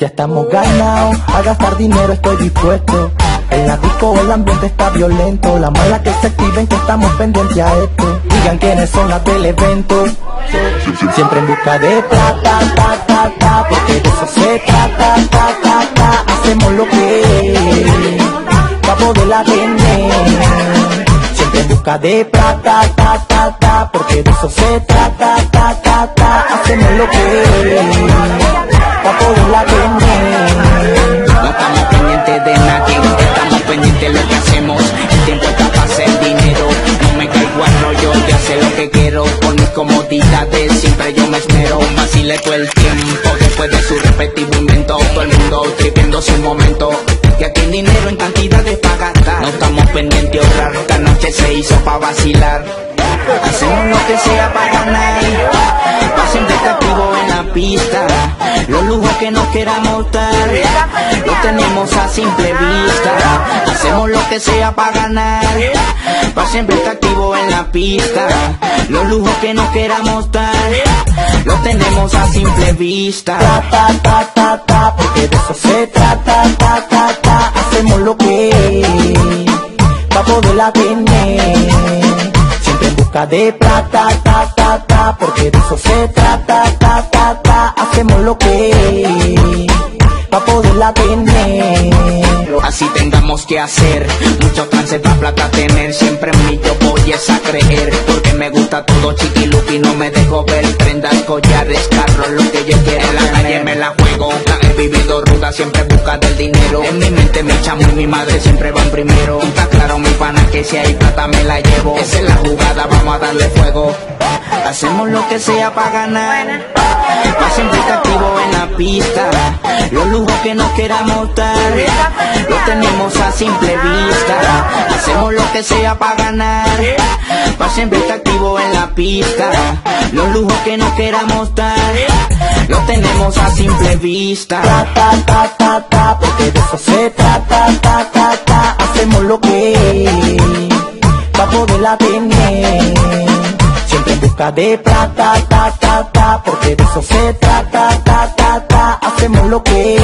Ya estamos ganados, a gastar dinero estoy dispuesto. En la disco el ambiente está violento, la mala que se activen que estamos pendientes a esto. Digan quiénes son las del evento. Siempre en busca de plata, ta, ta, ta, porque de eso se trata, ta, ta, ta. Hacemos lo que pa' poderla tener. Siempre en busca de plata, ta, ta, ta, porque de eso se trata, ta, ta, ta. Hacemos lo que Por mis comodidades siempre yo me esmero. Vacile todo el tiempo después de su respectivo invento. Todo el mundo tripiendo su momento. Que aquí hay dinero en cantidades para gastar. No estamos pendientes de ahorrar. Esta noche se hizo para vacilar. Hacemos lo que sea para ganar. Pa' siempre estar activo en la pista. Los lujos que nos queramos dar, los tenemos a simple vista. Hacemos lo que sea para ganar. Pa' siempre estar activo en Los lujos que nos queramos dar, los tenemos a simple vista. Ta, ta, ta, ta, ta, porque de eso se trata, ta, ta, ta. Hacemos lo que pa' poderla tener. Siempre en busca de plata, ta, ta, ta, porque de eso se trata, ta, ta, ta. Hacemos lo que pa' poderla tener. Así tengamos que hacer Mucho trance para plata tener. Siempre en mí yo voy es a creer Porque me gusta todo chiquiluki No me dejo ver prendas, collares, carros Lo que yo quiera en la calle me la juego. La he vivido ruda siempre busca del dinero. En mi mente mi chamo y mi madre siempre van primero. Está claro mi pana que si hay plata me la llevo. Esa es la jugada, vamos a darle fuego. Hacemos lo que sea para ganar Pa' siempre estar activo en la pista. Los lujos que nos queramos dar. Los tenemos a simple vista. Hacemos lo que sea para ganar. Pa' siempre estar activo en la pista. Los lujos que nos queramos dar. Los tenemos a simple vista. Ta, ta, ta, ta, porque de eso se trata, ta, ta, ta. Hacemos lo que pa' poderla tener de plata, ta, ta, ta, porque de eso se trata, ta, ta, ta, hacemos lo que